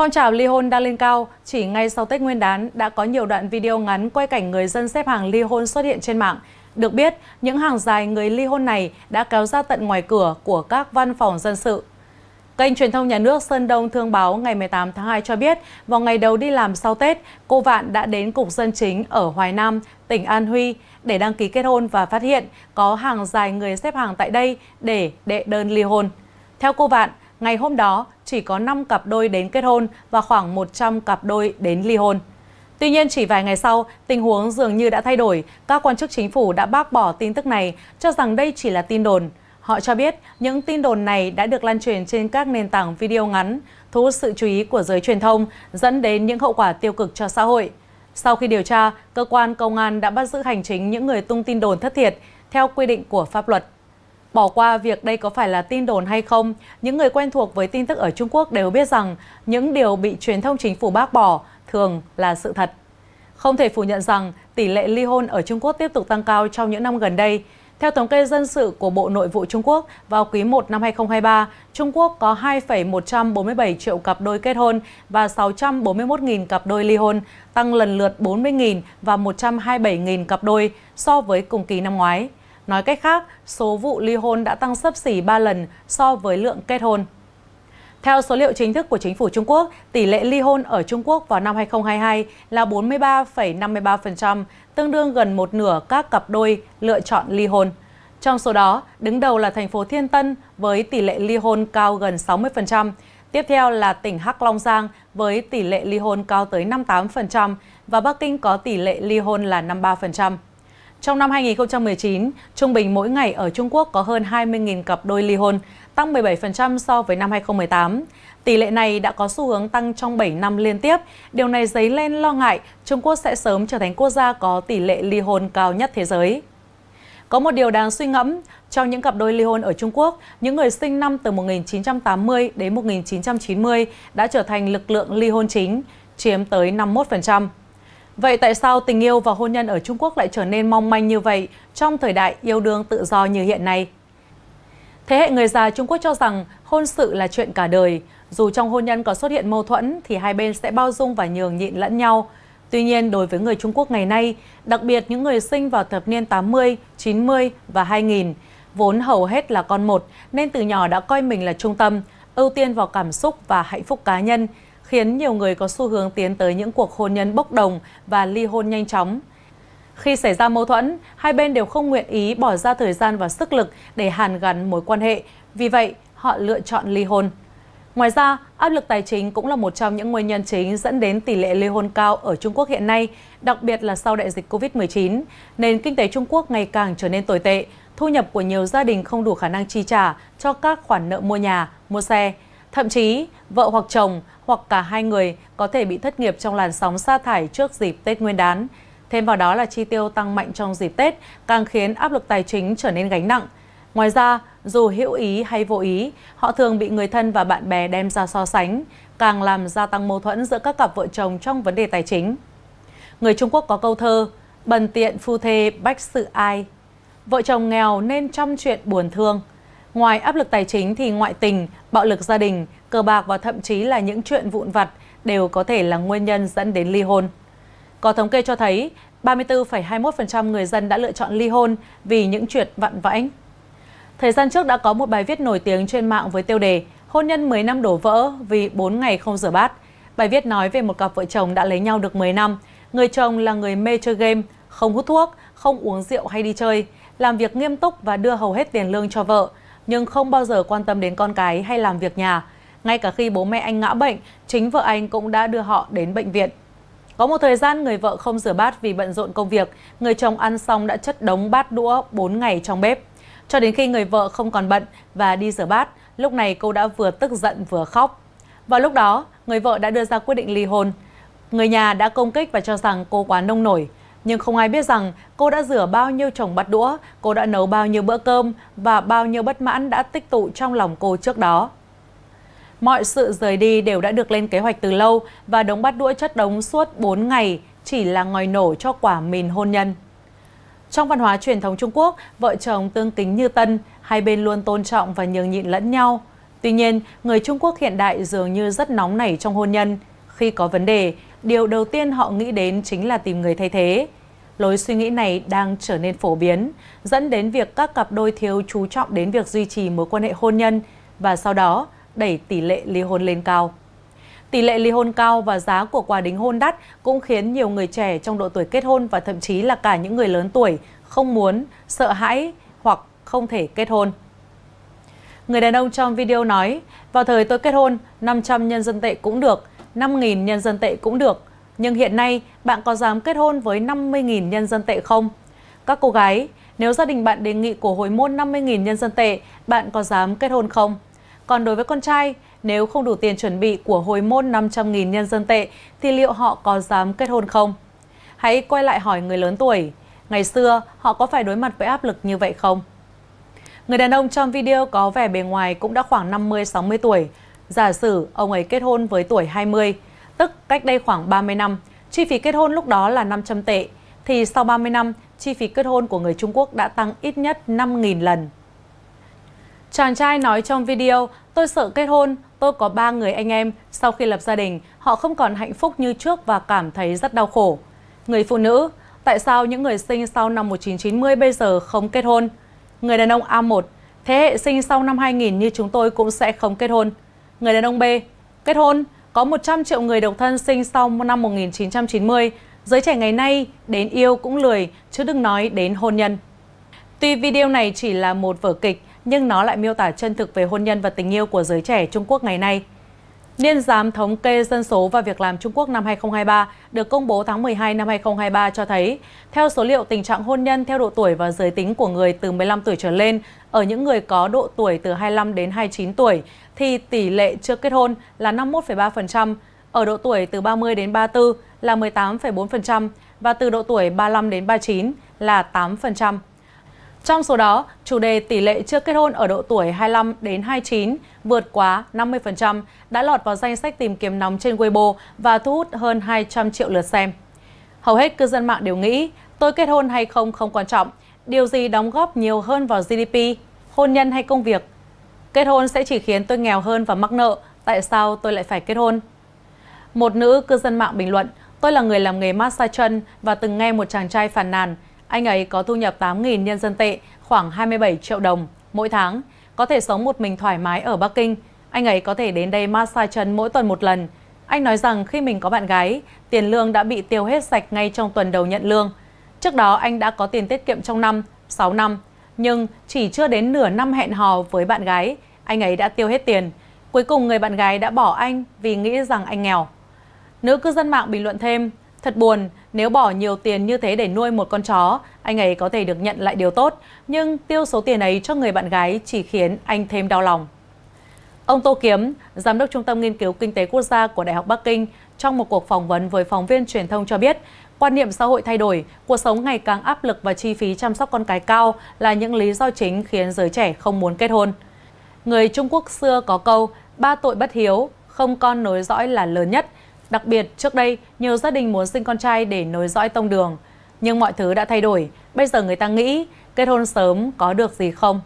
Phong trào ly hôn đang lên cao, chỉ ngay sau Tết Nguyên đán đã có nhiều đoạn video ngắn quay cảnh người dân xếp hàng ly hôn xuất hiện trên mạng. Được biết, những hàng dài người ly hôn này đã kéo ra tận ngoài cửa của các văn phòng dân sự. Kênh truyền thông nhà nước Sơn Đông Thương báo ngày 18 tháng 2 cho biết, vào ngày đầu đi làm sau Tết, cô Vạn đã đến Cục Dân Chính ở Hoài Nam, tỉnh An Huy để đăng ký kết hôn và phát hiện có hàng dài người xếp hàng tại đây để đệ đơn ly hôn. Theo cô Vạn, ngày hôm đó chỉ có 5 cặp đôi đến kết hôn và khoảng 100 cặp đôi đến ly hôn. Tuy nhiên, chỉ vài ngày sau, tình huống dường như đã thay đổi. Các quan chức chính phủ đã bác bỏ tin tức này, cho rằng đây chỉ là tin đồn. Họ cho biết những tin đồn này đã được lan truyền trên các nền tảng video ngắn, thu hút sự chú ý của giới truyền thông, dẫn đến những hậu quả tiêu cực cho xã hội. Sau khi điều tra, cơ quan công an đã bắt giữ hành chính những người tung tin đồn thất thiệt theo quy định của pháp luật. Bỏ qua việc đây có phải là tin đồn hay không, những người quen thuộc với tin tức ở Trung Quốc đều biết rằng những điều bị truyền thông chính phủ bác bỏ thường là sự thật. Không thể phủ nhận rằng tỷ lệ ly hôn ở Trung Quốc tiếp tục tăng cao trong những năm gần đây. Theo thống kê dân sự của Bộ Nội vụ Trung Quốc, vào quý 1 năm 2023, Trung Quốc có 2,147 triệu cặp đôi kết hôn và 641.000 cặp đôi ly hôn, tăng lần lượt 40.000 và 127.000 cặp đôi so với cùng kỳ năm ngoái. Nói cách khác, số vụ ly hôn đã tăng sấp xỉ 3 lần so với lượng kết hôn. Theo số liệu chính thức của chính phủ Trung Quốc, tỷ lệ ly hôn ở Trung Quốc vào năm 2022 là 43,53%, tương đương gần một nửa các cặp đôi lựa chọn ly hôn. Trong số đó, đứng đầu là thành phố Thiên Tân với tỷ lệ ly hôn cao gần 60%, tiếp theo là tỉnh Hắc Long Giang với tỷ lệ ly hôn cao tới 58% và Bắc Kinh có tỷ lệ ly hôn là 53%. Trong năm 2019, trung bình mỗi ngày ở Trung Quốc có hơn 20.000 cặp đôi ly hôn, tăng 17% so với năm 2018. Tỷ lệ này đã có xu hướng tăng trong 7 năm liên tiếp. Điều này dấy lên lo ngại Trung Quốc sẽ sớm trở thành quốc gia có tỷ lệ ly hôn cao nhất thế giới. Có một điều đáng suy ngẫm, trong những cặp đôi ly hôn ở Trung Quốc, những người sinh năm từ 1980 đến 1990 đã trở thành lực lượng ly hôn chính, chiếm tới 51%. Vậy tại sao tình yêu và hôn nhân ở Trung Quốc lại trở nên mong manh như vậy trong thời đại yêu đương tự do như hiện nay? Thế hệ người già Trung Quốc cho rằng hôn sự là chuyện cả đời. Dù trong hôn nhân có xuất hiện mâu thuẫn thì hai bên sẽ bao dung và nhường nhịn lẫn nhau. Tuy nhiên, đối với người Trung Quốc ngày nay, đặc biệt những người sinh vào thập niên 80, 90 và 2000, vốn hầu hết là con một nên từ nhỏ đã coi mình là trung tâm, ưu tiên vào cảm xúc và hạnh phúc cá nhân, khiến nhiều người có xu hướng tiến tới những cuộc hôn nhân bốc đồng và ly hôn nhanh chóng. Khi xảy ra mâu thuẫn, hai bên đều không nguyện ý bỏ ra thời gian và sức lực để hàn gắn mối quan hệ, vì vậy họ lựa chọn ly hôn. Ngoài ra, áp lực tài chính cũng là một trong những nguyên nhân chính dẫn đến tỷ lệ ly hôn cao ở Trung Quốc hiện nay, đặc biệt là sau đại dịch COVID-19. Nền kinh tế Trung Quốc ngày càng trở nên tồi tệ, thu nhập của nhiều gia đình không đủ khả năng chi trả cho các khoản nợ mua nhà, mua xe. Thậm chí, vợ hoặc chồng hoặc cả hai người có thể bị thất nghiệp trong làn sóng sa thải trước dịp Tết Nguyên đán. Thêm vào đó là chi tiêu tăng mạnh trong dịp Tết, càng khiến áp lực tài chính trở nên gánh nặng. Ngoài ra, dù hữu ý hay vô ý, họ thường bị người thân và bạn bè đem ra so sánh, càng làm gia tăng mâu thuẫn giữa các cặp vợ chồng trong vấn đề tài chính. Người Trung Quốc có câu thơ, bần tiện phu thê bách sự ai. Vợ chồng nghèo nên trong chuyện buồn thương. Ngoài áp lực tài chính thì ngoại tình, bạo lực gia đình, cờ bạc và thậm chí là những chuyện vụn vặt đều có thể là nguyên nhân dẫn đến ly hôn. Có thống kê cho thấy 34,21% người dân đã lựa chọn ly hôn vì những chuyện vặn vãnh. Thời gian trước đã có một bài viết nổi tiếng trên mạng với tiêu đề Hôn nhân 10 năm đổ vỡ vì 4 ngày không rửa bát. Bài viết nói về một cặp vợ chồng đã lấy nhau được 10 năm. Người chồng là người mê chơi game, không hút thuốc, không uống rượu hay đi chơi, làm việc nghiêm túc và đưa hầu hết tiền lương cho vợ, nhưng không bao giờ quan tâm đến con cái hay làm việc nhà. Ngay cả khi bố mẹ anh ngã bệnh, chính vợ anh cũng đã đưa họ đến bệnh viện. Có một thời gian người vợ không rửa bát vì bận rộn công việc, người chồng ăn xong đã chất đống bát đũa 4 ngày trong bếp. Cho đến khi người vợ không còn bận và đi rửa bát, lúc này cô đã vừa tức giận vừa khóc. Vào lúc đó, người vợ đã đưa ra quyết định ly hôn. Người nhà đã công kích và cho rằng cô quá nông nổi. Nhưng không ai biết rằng cô đã rửa bao nhiêu chồng bắt đũa, cô đã nấu bao nhiêu bữa cơm và bao nhiêu bất mãn đã tích tụ trong lòng cô trước đó. Mọi sự rời đi đều đã được lên kế hoạch từ lâu và đống bắt đũa chất đống suốt 4 ngày chỉ là ngòi nổ cho quả mìn hôn nhân. Trong văn hóa truyền thống Trung Quốc, vợ chồng tương kính như tân, hai bên luôn tôn trọng và nhường nhịn lẫn nhau. Tuy nhiên, người Trung Quốc hiện đại dường như rất nóng nảy trong hôn nhân. Khi có vấn đề, điều đầu tiên họ nghĩ đến chính là tìm người thay thế. Lối suy nghĩ này đang trở nên phổ biến, dẫn đến việc các cặp đôi thiếu chú trọng đến việc duy trì mối quan hệ hôn nhân và sau đó đẩy tỷ lệ ly hôn lên cao. Tỷ lệ ly hôn cao và giá của quà đính hôn đắt cũng khiến nhiều người trẻ trong độ tuổi kết hôn và thậm chí là cả những người lớn tuổi không muốn, sợ hãi hoặc không thể kết hôn. Người đàn ông trong video nói, vào thời tôi kết hôn, 500 nhân dân tệ cũng được, 5.000 nhân dân tệ cũng được. Nhưng hiện nay, bạn có dám kết hôn với 50.000 nhân dân tệ không? Các cô gái, nếu gia đình bạn đề nghị của hồi môn 50.000 nhân dân tệ, bạn có dám kết hôn không? Còn đối với con trai, nếu không đủ tiền chuẩn bị của hồi môn 500.000 nhân dân tệ, thì liệu họ có dám kết hôn không? Hãy quay lại hỏi người lớn tuổi, ngày xưa họ có phải đối mặt với áp lực như vậy không? Người đàn ông trong video có vẻ bề ngoài cũng đã khoảng 50-60 tuổi. Giả sử ông ấy kết hôn với tuổi 20, tức cách đây khoảng 30 năm, chi phí kết hôn lúc đó là 500 tệ, thì sau 30 năm, chi phí kết hôn của người Trung Quốc đã tăng ít nhất 5.000 lần. Chàng trai nói trong video, tôi sợ kết hôn, tôi có 3 người anh em, sau khi lập gia đình, họ không còn hạnh phúc như trước và cảm thấy rất đau khổ. Người phụ nữ, tại sao những người sinh sau năm 1990 bây giờ không kết hôn? Người đàn ông A1, thế hệ sinh sau năm 2000 như chúng tôi cũng sẽ không kết hôn. Người đàn ông B, kết hôn, có 100 triệu người độc thân sinh sau năm 1990, giới trẻ ngày nay đến yêu cũng lười, chứ đừng nói đến hôn nhân. Tuy video này chỉ là một vở kịch, nhưng nó lại miêu tả chân thực về hôn nhân và tình yêu của giới trẻ Trung Quốc ngày nay. Niên giám thống kê dân số và việc làm Trung Quốc năm 2023 được công bố tháng 12 năm 2023 cho thấy, theo số liệu tình trạng hôn nhân theo độ tuổi và giới tính của người từ 15 tuổi trở lên, ở những người có độ tuổi từ 25 đến 29 tuổi, thì tỷ lệ chưa kết hôn là 51,3%, ở độ tuổi từ 30 đến 34 là 18,4% và từ độ tuổi 35 đến 39 là 8%. Trong số đó, chủ đề tỷ lệ chưa kết hôn ở độ tuổi 25 đến 29 vượt quá 50% đã lọt vào danh sách tìm kiếm nóng trên Weibo và thu hút hơn 200 triệu lượt xem. Hầu hết cư dân mạng đều nghĩ tôi kết hôn hay không không quan trọng, điều gì đóng góp nhiều hơn vào GDP, hôn nhân hay công việc. Kết hôn sẽ chỉ khiến tôi nghèo hơn và mắc nợ, tại sao tôi lại phải kết hôn? Một nữ cư dân mạng bình luận, tôi là người làm nghề massage chân và từng nghe một chàng trai phàn nàn, anh ấy có thu nhập 8.000 nhân dân tệ, khoảng 27 triệu đồng mỗi tháng, có thể sống một mình thoải mái ở Bắc Kinh. Anh ấy có thể đến đây massage chân mỗi tuần một lần. Anh nói rằng khi mình có bạn gái, tiền lương đã bị tiêu hết sạch ngay trong tuần đầu nhận lương. Trước đó anh đã có tiền tiết kiệm trong năm, 6 năm, nhưng chỉ chưa đến nửa năm hẹn hò với bạn gái, anh ấy đã tiêu hết tiền. Cuối cùng người bạn gái đã bỏ anh vì nghĩ rằng anh nghèo. Nữ cư dân mạng bình luận thêm, Thật buồn, nếu bỏ nhiều tiền như thế để nuôi một con chó, anh ấy có thể được nhận lại điều tốt, nhưng tiêu số tiền ấy cho người bạn gái chỉ khiến anh thêm đau lòng. Ông Tô Kiếm, Giám đốc Trung tâm Nghiên cứu Kinh tế Quốc gia của Đại học Bắc Kinh, trong một cuộc phỏng vấn với phóng viên truyền thông cho biết, quan niệm xã hội thay đổi, cuộc sống ngày càng áp lực và chi phí chăm sóc con cái cao là những lý do chính khiến giới trẻ không muốn kết hôn. Người Trung Quốc xưa có câu, ba tội bất hiếu, không con nối dõi là lớn nhất – Đặc biệt, trước đây, nhiều gia đình muốn sinh con trai để nối dõi tông đường. Nhưng mọi thứ đã thay đổi, bây giờ người ta nghĩ kết hôn sớm có được gì không?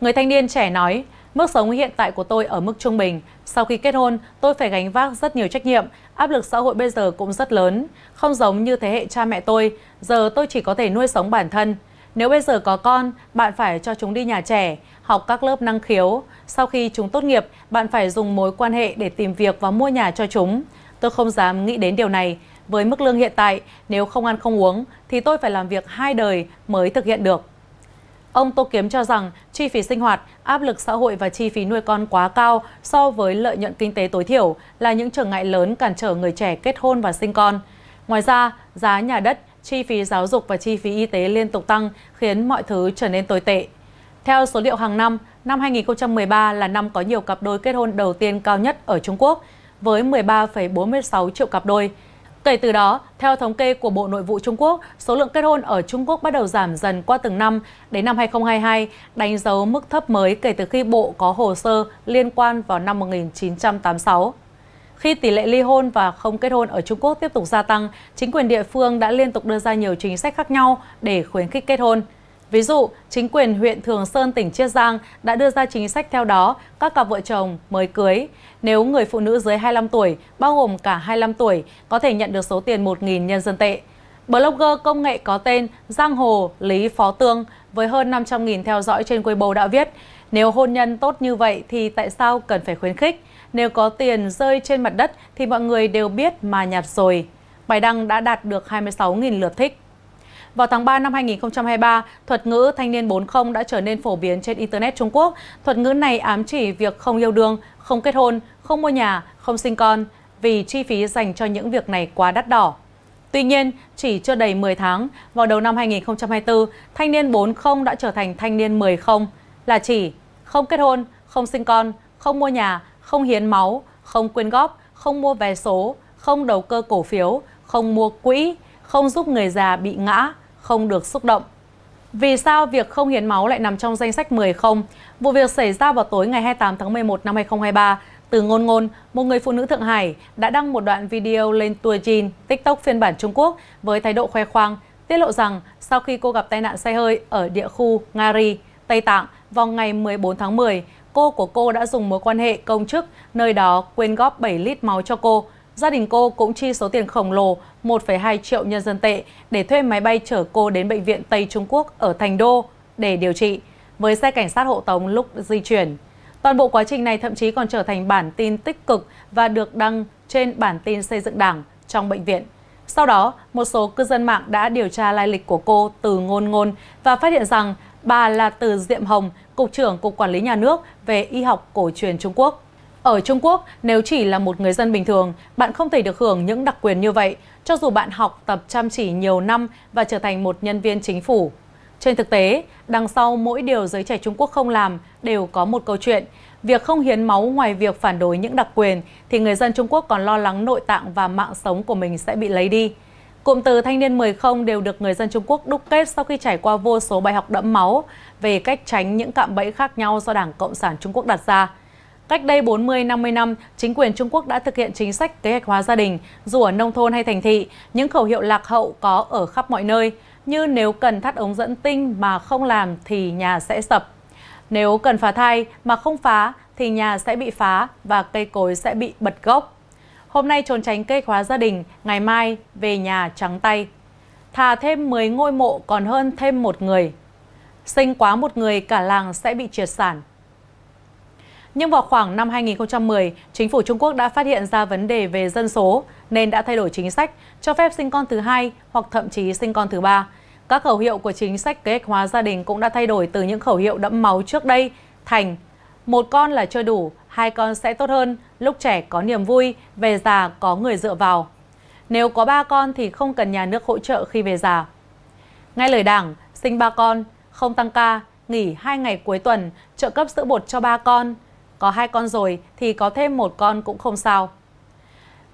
Người thanh niên trẻ nói, mức sống hiện tại của tôi ở mức trung bình. Sau khi kết hôn, tôi phải gánh vác rất nhiều trách nhiệm, áp lực xã hội bây giờ cũng rất lớn. Không giống như thế hệ cha mẹ tôi, giờ tôi chỉ có thể nuôi sống bản thân. Nếu bây giờ có con, bạn phải cho chúng đi nhà trẻ, học các lớp năng khiếu. Sau khi chúng tốt nghiệp, bạn phải dùng mối quan hệ để tìm việc và mua nhà cho chúng. Tôi không dám nghĩ đến điều này. Với mức lương hiện tại, nếu không ăn không uống, thì tôi phải làm việc hai đời mới thực hiện được. Ông Tô Kiếm cho rằng chi phí sinh hoạt, áp lực xã hội và chi phí nuôi con quá cao so với lợi nhuận kinh tế tối thiểu là những trở ngại lớn cản trở người trẻ kết hôn và sinh con. Ngoài ra, giá nhà đất, chi phí giáo dục và chi phí y tế liên tục tăng khiến mọi thứ trở nên tồi tệ. Theo số liệu hàng năm, năm 2013 là năm có nhiều cặp đôi kết hôn đầu tiên cao nhất ở Trung Quốc, với 13,46 triệu cặp đôi. Kể từ đó, theo thống kê của Bộ Nội vụ Trung Quốc, số lượng kết hôn ở Trung Quốc bắt đầu giảm dần qua từng năm. Đến năm 2022, đánh dấu mức thấp mới kể từ khi Bộ có hồ sơ liên quan vào năm 1986. Khi tỷ lệ ly hôn và không kết hôn ở Trung Quốc tiếp tục gia tăng, chính quyền địa phương đã liên tục đưa ra nhiều chính sách khác nhau để khuyến khích kết hôn. Ví dụ, chính quyền huyện Thường Sơn, tỉnh Chiết Giang đã đưa ra chính sách theo đó các cặp vợ chồng mới cưới. Nếu người phụ nữ dưới 25 tuổi, bao gồm cả 25 tuổi, có thể nhận được số tiền 1.000 nhân dân tệ. Blogger công nghệ có tên Giang Hồ Lý Phó Tương với hơn 500.000 theo dõi trên Weibo đã viết Nếu hôn nhân tốt như vậy thì tại sao cần phải khuyến khích? Nếu có tiền rơi trên mặt đất thì mọi người đều biết mà nhặt rồi. Bài đăng đã đạt được 26.000 lượt thích. Vào tháng 3 năm 2023, thuật ngữ thanh niên 40 đã trở nên phổ biến trên Internet Trung Quốc. Thuật ngữ này ám chỉ việc không yêu đương, không kết hôn, không mua nhà, không sinh con, vì chi phí dành cho những việc này quá đắt đỏ. Tuy nhiên, chỉ chưa đầy 10 tháng, vào đầu năm 2024, thanh niên 40 đã trở thành thanh niên 10 không, là chỉ không kết hôn, không sinh con, không mua nhà, không hiến máu, không quyên góp, không mua vé số, không đầu cơ cổ phiếu, không mua quỹ, không giúp người già bị ngã, không được xúc động. Vì sao việc không hiến máu lại nằm trong danh sách 10 không? Vụ việc xảy ra vào tối ngày 28 tháng 11 năm 2023. Từ ngôn ngôn, một người phụ nữ Thượng Hải đã đăng một đoạn video lên Douyin, TikTok phiên bản Trung Quốc với thái độ khoe khoang, tiết lộ rằng sau khi cô gặp tai nạn xe hơi ở địa khu Ngari, Tây Tạng vào ngày 14 tháng 10, cô của cô đã dùng mối quan hệ công chức nơi đó quyên góp 7 lít máu cho cô, gia đình cô cũng chi số tiền khổng lồ 1,2 triệu nhân dân tệ để thuê máy bay chở cô đến bệnh viện Tây Trung Quốc ở Thành Đô để điều trị, với xe cảnh sát hộ tống lúc di chuyển. Toàn bộ quá trình này thậm chí còn trở thành bản tin tích cực và được đăng trên bản tin xây dựng đảng trong bệnh viện. Sau đó, một số cư dân mạng đã điều tra lai lịch của cô từ ngôn ngôn và phát hiện rằng bà là Từ Diệm Hồng, Cục trưởng Cục Quản lý Nhà nước về y học cổ truyền Trung Quốc. Ở Trung Quốc, nếu chỉ là một người dân bình thường, bạn không thể được hưởng những đặc quyền như vậy, cho dù bạn học tập chăm chỉ nhiều năm và trở thành một nhân viên chính phủ. Trên thực tế, đằng sau mỗi điều giới trẻ Trung Quốc không làm đều có một câu chuyện. Việc không hiến máu ngoài việc phản đối những đặc quyền, thì người dân Trung Quốc còn lo lắng nội tạng và mạng sống của mình sẽ bị lấy đi. Cụm từ thanh niên 10 không đều được người dân Trung Quốc đúc kết sau khi trải qua vô số bài học đẫm máu về cách tránh những cạm bẫy khác nhau do Đảng Cộng sản Trung Quốc đặt ra. Cách đây 40-50 năm, chính quyền Trung Quốc đã thực hiện chính sách kế hoạch hóa gia đình, dù ở nông thôn hay thành thị, những khẩu hiệu lạc hậu có ở khắp mọi nơi, như nếu cần thắt ống dẫn tinh mà không làm thì nhà sẽ sập. Nếu cần phá thai mà không phá thì nhà sẽ bị phá và cây cối sẽ bị bật gốc. Hôm nay trốn tránh kế hóa gia đình, ngày mai về nhà trắng tay. Thà thêm 10 ngôi mộ còn hơn thêm một người. Sinh quá một người cả làng sẽ bị triệt sản. Nhưng vào khoảng năm 2010, chính phủ Trung Quốc đã phát hiện ra vấn đề về dân số nên đã thay đổi chính sách cho phép sinh con thứ hai hoặc thậm chí sinh con thứ ba. Các khẩu hiệu của chính sách kế hoạch hóa gia đình cũng đã thay đổi từ những khẩu hiệu đẫm máu trước đây thành một con là chưa đủ, hai con sẽ tốt hơn, lúc trẻ có niềm vui, về già có người dựa vào. Nếu có ba con thì không cần nhà nước hỗ trợ khi về già. Ngay lời đảng, sinh ba con, không tăng ca, nghỉ hai ngày cuối tuần, trợ cấp sữa bột cho ba con, có hai con rồi thì có thêm một con cũng không sao.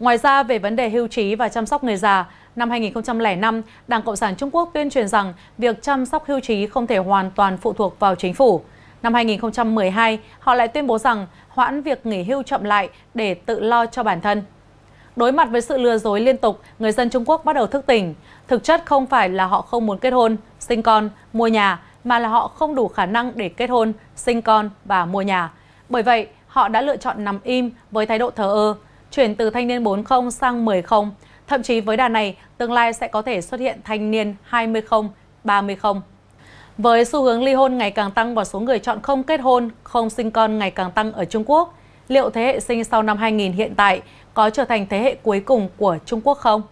Ngoài ra, về vấn đề hưu trí và chăm sóc người già, năm 2005, Đảng Cộng sản Trung Quốc tuyên truyền rằng việc chăm sóc hưu trí không thể hoàn toàn phụ thuộc vào chính phủ. Năm 2012, họ lại tuyên bố rằng hoãn việc nghỉ hưu chậm lại để tự lo cho bản thân. Đối mặt với sự lừa dối liên tục, người dân Trung Quốc bắt đầu thức tỉnh. Thực chất không phải là họ không muốn kết hôn, sinh con, mua nhà, mà là họ không đủ khả năng để kết hôn, sinh con và mua nhà. Bởi vậy, họ đã lựa chọn nằm im với thái độ thờ ơ, chuyển từ thanh niên 40 sang 10 không. Thậm chí với đà này, tương lai sẽ có thể xuất hiện thanh niên 20 không, 30 không. Với xu hướng ly hôn ngày càng tăng và số người chọn không kết hôn, không sinh con ngày càng tăng ở Trung Quốc, liệu thế hệ sinh sau năm 2000 hiện tại có trở thành thế hệ cuối cùng của Trung Quốc không?